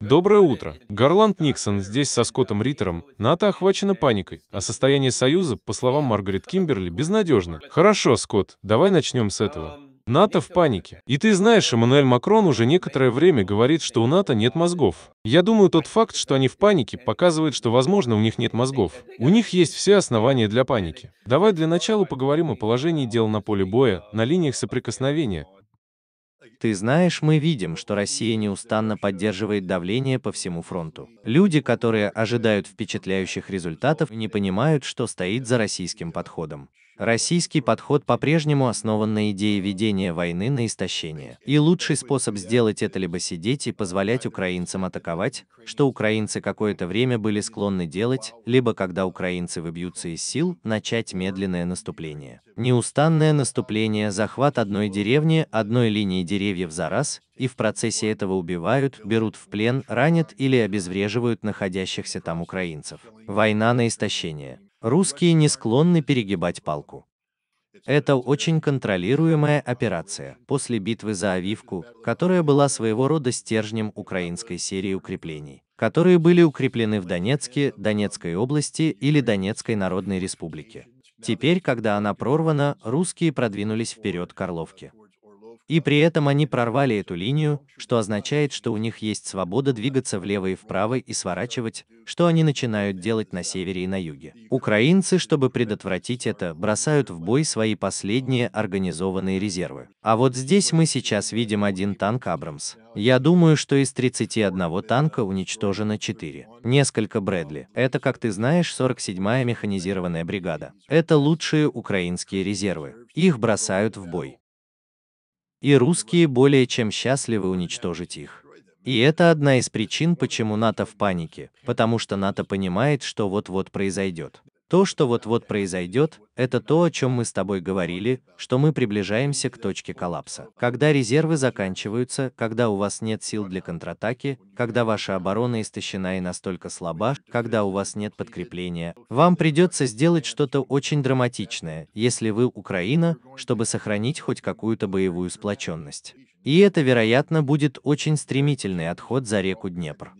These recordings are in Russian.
Доброе утро. Гарланд Никсон здесь со Скоттом Риттером. НАТО охвачена паникой, а состояние Союза, по словам Маргарет Кимберли, безнадежно. Хорошо, Скотт, давай начнем с этого. НАТО в панике. И ты знаешь, Эммануэль Макрон уже некоторое время говорит, что у НАТО нет мозгов. Я думаю, тот факт, что они в панике, показывает, что, возможно, у них нет мозгов. У них есть все основания для паники. Давай для начала поговорим о положении дел на поле боя, на линиях соприкосновения, ты знаешь, мы видим, что Россия неустанно поддерживает давление по всему фронту. Люди, которые ожидают впечатляющих результатов, не понимают, что стоит за российским подходом. Российский подход по-прежнему основан на идее ведения войны на истощение. И лучший способ сделать это либо сидеть и позволять украинцам атаковать, что украинцы какое-то время были склонны делать, либо когда украинцы выбьются из сил, начать медленное наступление. Неустанное наступление, захват одной деревни, одной линии деревьев за раз, и в процессе этого убивают, берут в плен, ранят или обезвреживают находящихся там украинцев. Война на истощение. Русские не склонны перегибать палку. Это очень контролируемая операция после битвы за Авивку, которая была своего рода стержнем украинской серии укреплений, которые были укреплены в Донецке, Донецкой области или Донецкой Народной Республике. Теперь, когда она прорвана, русские продвинулись вперед к Орловке. И при этом они прорвали эту линию, что означает, что у них есть свобода двигаться влево и вправо и сворачивать, что они начинают делать на севере и на юге. Украинцы, чтобы предотвратить это, бросают в бой свои последние организованные резервы. А вот здесь мы сейчас видим один танк «Абрамс». Я думаю, что из 31 танка уничтожено 4. Несколько Брэдли. Это, как ты знаешь, 47-я механизированная бригада. Это лучшие украинские резервы. Их бросают в бой и русские более чем счастливы уничтожить их. И это одна из причин, почему НАТО в панике, потому что НАТО понимает, что вот-вот произойдет. То, что вот-вот произойдет, это то, о чем мы с тобой говорили, что мы приближаемся к точке коллапса. Когда резервы заканчиваются, когда у вас нет сил для контратаки, когда ваша оборона истощена и настолько слаба, когда у вас нет подкрепления, вам придется сделать что-то очень драматичное, если вы Украина, чтобы сохранить хоть какую-то боевую сплоченность. И это, вероятно, будет очень стремительный отход за реку Днепр.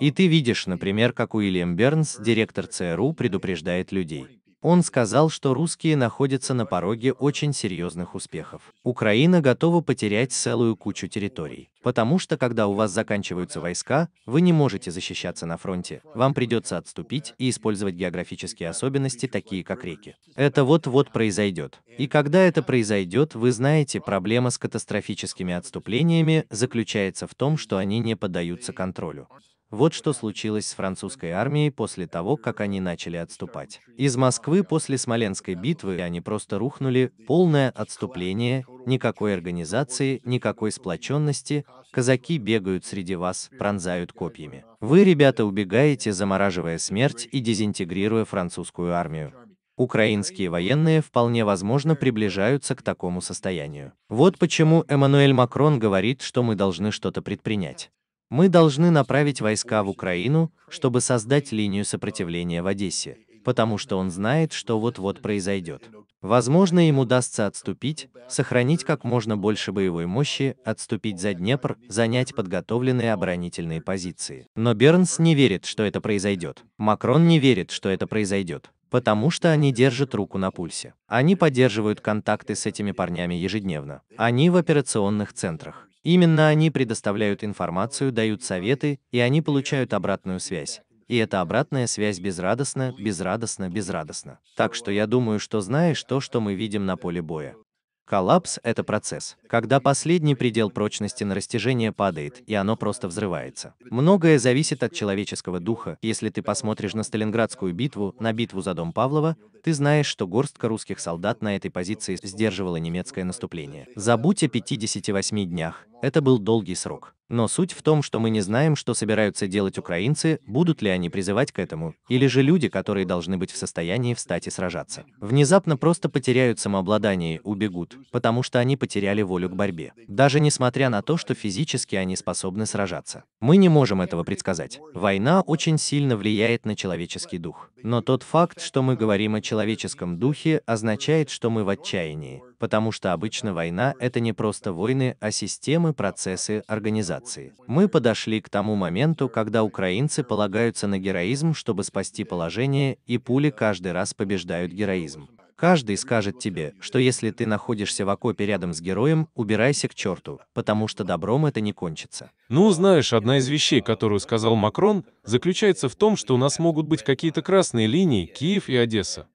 И ты видишь, например, как Уильям Бернс, директор ЦРУ, предупреждает людей. Он сказал, что русские находятся на пороге очень серьезных успехов. Украина готова потерять целую кучу территорий. Потому что, когда у вас заканчиваются войска, вы не можете защищаться на фронте. Вам придется отступить и использовать географические особенности, такие как реки. Это вот-вот произойдет. И когда это произойдет, вы знаете, проблема с катастрофическими отступлениями заключается в том, что они не поддаются контролю. Вот что случилось с французской армией после того, как они начали отступать. Из Москвы после Смоленской битвы они просто рухнули, полное отступление, никакой организации, никакой сплоченности, казаки бегают среди вас, пронзают копьями. Вы, ребята, убегаете, замораживая смерть и дезинтегрируя французскую армию. Украинские военные вполне возможно приближаются к такому состоянию. Вот почему Эммануэль Макрон говорит, что мы должны что-то предпринять. Мы должны направить войска в Украину, чтобы создать линию сопротивления в Одессе, потому что он знает, что вот-вот произойдет. Возможно, им удастся отступить, сохранить как можно больше боевой мощи, отступить за Днепр, занять подготовленные оборонительные позиции. Но Бернс не верит, что это произойдет. Макрон не верит, что это произойдет потому что они держат руку на пульсе. Они поддерживают контакты с этими парнями ежедневно. Они в операционных центрах. Именно они предоставляют информацию, дают советы, и они получают обратную связь. И эта обратная связь безрадостна, безрадостна, безрадостна. Так что я думаю, что знаешь то, что мы видим на поле боя. Коллапс – это процесс, когда последний предел прочности на растяжение падает, и оно просто взрывается. Многое зависит от человеческого духа. Если ты посмотришь на Сталинградскую битву, на битву за дом Павлова, ты знаешь, что горстка русских солдат на этой позиции сдерживала немецкое наступление. Забудь о 58 днях. Это был долгий срок. Но суть в том, что мы не знаем, что собираются делать украинцы, будут ли они призывать к этому, или же люди, которые должны быть в состоянии встать и сражаться. Внезапно просто потеряют самообладание, убегут, потому что они потеряли волю к борьбе. Даже несмотря на то, что физически они способны сражаться. Мы не можем этого предсказать. Война очень сильно влияет на человеческий дух. Но тот факт, что мы говорим о человеческом духе, означает, что мы в отчаянии, потому что обычно война — это не просто войны, а системы, процессы, организации. Мы подошли к тому моменту, когда украинцы полагаются на героизм, чтобы спасти положение, и пули каждый раз побеждают героизм. Каждый скажет тебе, что если ты находишься в окопе рядом с героем, убирайся к черту, потому что добром это не кончится. Ну, знаешь, одна из вещей, которую сказал Макрон, заключается в том, что у нас могут быть какие-то красные линии, Киев и Одесса.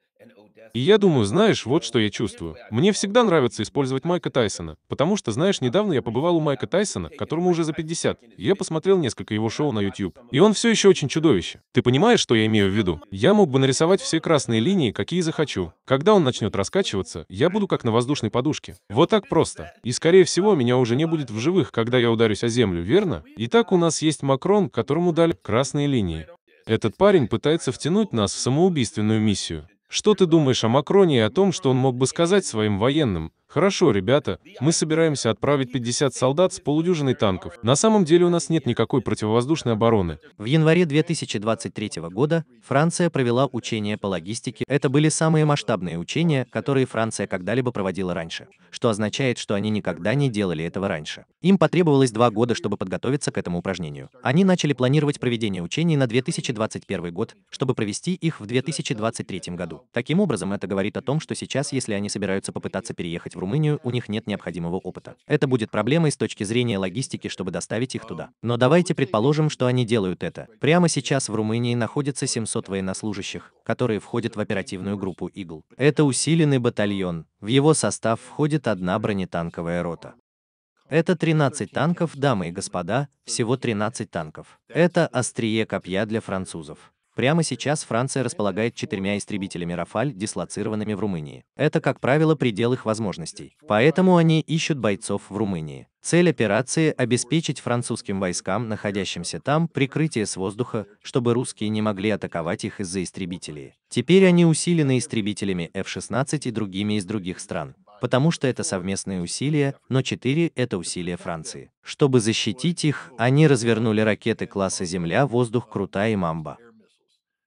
И я думаю, знаешь, вот что я чувствую. Мне всегда нравится использовать Майка Тайсона, потому что, знаешь, недавно я побывал у Майка Тайсона, которому уже за 50, и я посмотрел несколько его шоу на YouTube. И он все еще очень чудовище. Ты понимаешь, что я имею в виду? Я мог бы нарисовать все красные линии, какие захочу. Когда он начнет раскачиваться, я буду как на воздушной подушке. Вот так просто. И, скорее всего, меня уже не будет в живых, когда я ударюсь о землю, верно? Итак, у нас есть Макрон, которому дали красные линии. Этот парень пытается втянуть нас в самоубийственную миссию. Что ты думаешь о Макроне и о том, что он мог бы сказать своим военным? Хорошо, ребята, мы собираемся отправить 50 солдат с полудюжиной танков. На самом деле у нас нет никакой противовоздушной обороны. В январе 2023 года Франция провела учения по логистике. Это были самые масштабные учения, которые Франция когда-либо проводила раньше, что означает, что они никогда не делали этого раньше. Им потребовалось два года, чтобы подготовиться к этому упражнению. Они начали планировать проведение учений на 2021 год, чтобы провести их в 2023 году. Таким образом, это говорит о том, что сейчас, если они собираются попытаться переехать Румынию, у них нет необходимого опыта. Это будет проблемой с точки зрения логистики, чтобы доставить их туда. Но давайте предположим, что они делают это. Прямо сейчас в Румынии находится 700 военнослужащих, которые входят в оперативную группу «Игл». Это усиленный батальон. В его состав входит одна бронетанковая рота. Это 13 танков, дамы и господа, всего 13 танков. Это острие копья для французов. Прямо сейчас Франция располагает четырьмя истребителями «Рафаль», дислоцированными в Румынии. Это, как правило, предел их возможностей. Поэтому они ищут бойцов в Румынии. Цель операции – обеспечить французским войскам, находящимся там, прикрытие с воздуха, чтобы русские не могли атаковать их из-за истребителей. Теперь они усилены истребителями F-16 и другими из других стран потому что это совместные усилия, но 4 — это усилия Франции. Чтобы защитить их, они развернули ракеты класса «Земля», «Воздух», «Крута» и «Мамба».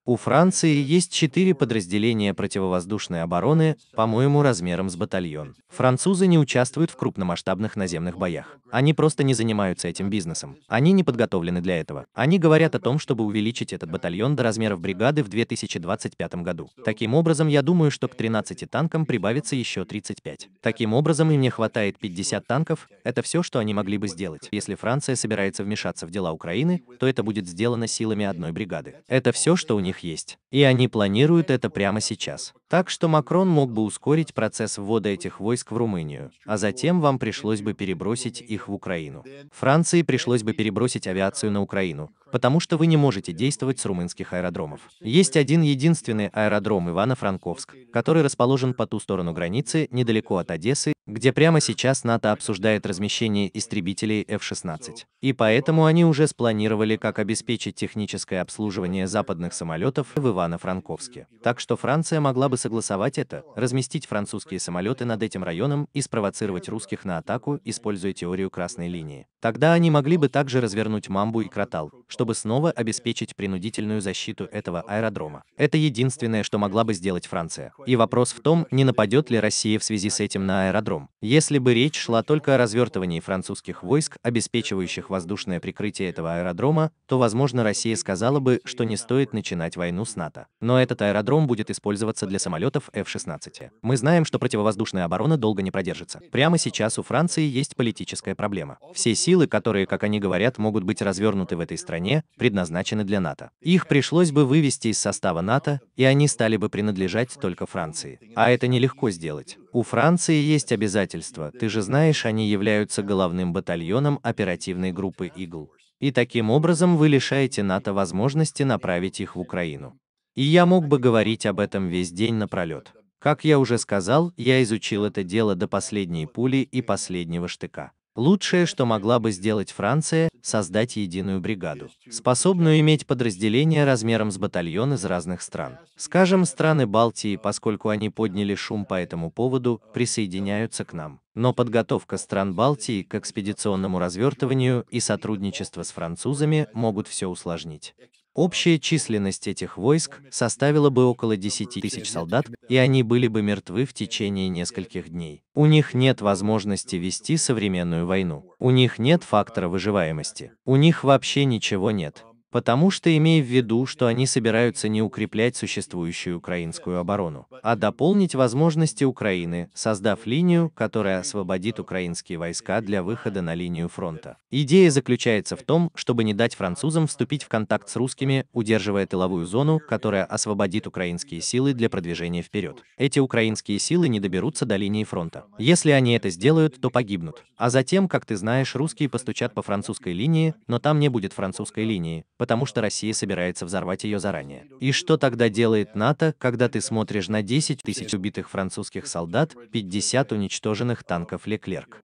У Франции есть четыре подразделения противовоздушной обороны, по-моему, размером с батальон. Французы не участвуют в крупномасштабных наземных боях. Они просто не занимаются этим бизнесом. Они не подготовлены для этого. Они говорят о том, чтобы увеличить этот батальон до размеров бригады в 2025 году. Таким образом, я думаю, что к 13 танкам прибавится еще 35. Таким образом, им не хватает 50 танков. Это все, что они могли бы сделать. Если Франция собирается вмешаться в дела Украины, то это будет сделано силами одной бригады. Это все, что у них них есть. И они планируют это прямо сейчас. Так что Макрон мог бы ускорить процесс ввода этих войск в Румынию, а затем вам пришлось бы перебросить их в Украину. Франции пришлось бы перебросить авиацию на Украину, потому что вы не можете действовать с румынских аэродромов. Есть один единственный аэродром Ивано-Франковск, который расположен по ту сторону границы, недалеко от Одессы, где прямо сейчас НАТО обсуждает размещение истребителей F-16. И поэтому они уже спланировали, как обеспечить техническое обслуживание западных самолетов в Ивано-Франковске. Так что Франция могла бы согласовать это, разместить французские самолеты над этим районом и спровоцировать русских на атаку, используя теорию красной линии. Тогда они могли бы также развернуть Мамбу и Кратал, чтобы снова обеспечить принудительную защиту этого аэродрома. Это единственное, что могла бы сделать Франция. И вопрос в том, не нападет ли Россия в связи с этим на аэродром. Если бы речь шла только о развертывании французских войск, обеспечивающих воздушное прикрытие этого аэродрома, то, возможно, Россия сказала бы, что не стоит начинать войну с НАТО. Но этот аэродром будет использоваться для самолетов F-16. Мы знаем, что противовоздушная оборона долго не продержится. Прямо сейчас у Франции есть политическая проблема. Все силы силы, которые, как они говорят, могут быть развернуты в этой стране, предназначены для НАТО. Их пришлось бы вывести из состава НАТО, и они стали бы принадлежать только Франции. А это нелегко сделать. У Франции есть обязательства, ты же знаешь, они являются головным батальоном оперативной группы «Игл». И таким образом вы лишаете НАТО возможности направить их в Украину. И я мог бы говорить об этом весь день напролет. Как я уже сказал, я изучил это дело до последней пули и последнего штыка. Лучшее, что могла бы сделать Франция, создать единую бригаду, способную иметь подразделения размером с батальон из разных стран. Скажем, страны Балтии, поскольку они подняли шум по этому поводу, присоединяются к нам. Но подготовка стран Балтии к экспедиционному развертыванию и сотрудничество с французами могут все усложнить. Общая численность этих войск составила бы около 10 тысяч солдат, и они были бы мертвы в течение нескольких дней. У них нет возможности вести современную войну. У них нет фактора выживаемости. У них вообще ничего нет. Потому что имея в виду, что они собираются не укреплять существующую украинскую оборону, а дополнить возможности Украины, создав линию, которая освободит украинские войска для выхода на линию фронта. Идея заключается в том, чтобы не дать французам вступить в контакт с русскими, удерживая тыловую зону, которая освободит украинские силы для продвижения вперед. Эти украинские силы не доберутся до линии фронта. Если они это сделают, то погибнут. А затем, как ты знаешь, русские постучат по французской линии, но там не будет французской линии, потому что Россия собирается взорвать ее заранее. И что тогда делает НАТО, когда ты смотришь на 10 тысяч убитых французских солдат, 50 уничтоженных танков Леклерк?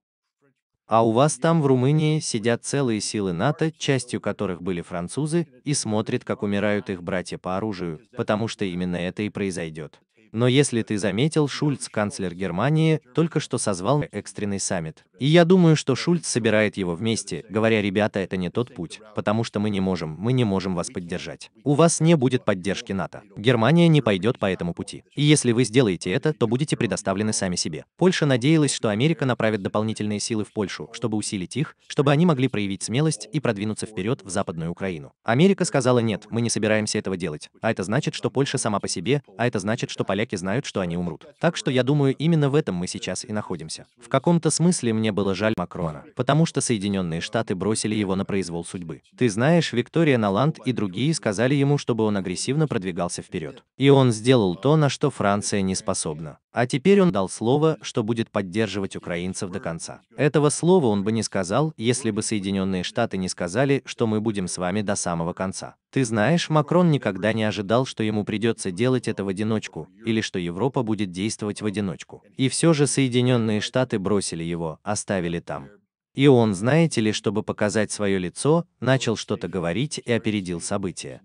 А у вас там в Румынии сидят целые силы НАТО, частью которых были французы, и смотрят, как умирают их братья по оружию, потому что именно это и произойдет. Но если ты заметил, Шульц, канцлер Германии, только что созвал экстренный саммит. И я думаю, что Шульц собирает его вместе, говоря, ребята, это не тот путь, потому что мы не можем, мы не можем вас поддержать. У вас не будет поддержки НАТО. Германия не пойдет по этому пути. И если вы сделаете это, то будете предоставлены сами себе. Польша надеялась, что Америка направит дополнительные силы в Польшу, чтобы усилить их, чтобы они могли проявить смелость и продвинуться вперед в Западную Украину. Америка сказала нет, мы не собираемся этого делать. А это значит, что Польша сама по себе, а это значит, что поляки знают, что они умрут. Так что я думаю, именно в этом мы сейчас и находимся. В каком-то смысле мне было жаль Макрона, потому что Соединенные Штаты бросили его на произвол судьбы. Ты знаешь, Виктория Наланд и другие сказали ему, чтобы он агрессивно продвигался вперед. И он сделал то, на что Франция не способна. А теперь он дал слово, что будет поддерживать украинцев до конца. Этого слова он бы не сказал, если бы Соединенные Штаты не сказали, что мы будем с вами до самого конца. Ты знаешь, Макрон никогда не ожидал, что ему придется делать это в одиночку, или что Европа будет действовать в одиночку. И все же Соединенные Штаты бросили его, оставили там. И он, знаете ли, чтобы показать свое лицо, начал что-то говорить и опередил события.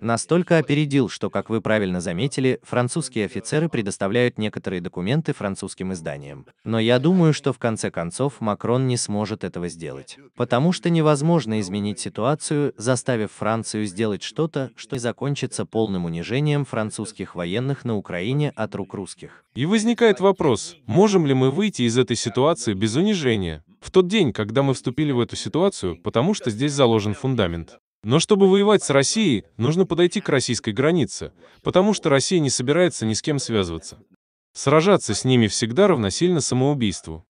Настолько опередил, что, как вы правильно заметили, французские офицеры предоставляют некоторые документы французским изданиям. Но я думаю, что в конце концов Макрон не сможет этого сделать. Потому что невозможно изменить ситуацию, заставив Францию сделать что-то, что закончится полным унижением французских военных на Украине от рук русских. И возникает вопрос, можем ли мы выйти из этой ситуации без унижения? В тот день, когда мы вступили в эту ситуацию, потому что здесь заложен фундамент. Но чтобы воевать с Россией, нужно подойти к российской границе, потому что Россия не собирается ни с кем связываться. Сражаться с ними всегда равносильно самоубийству.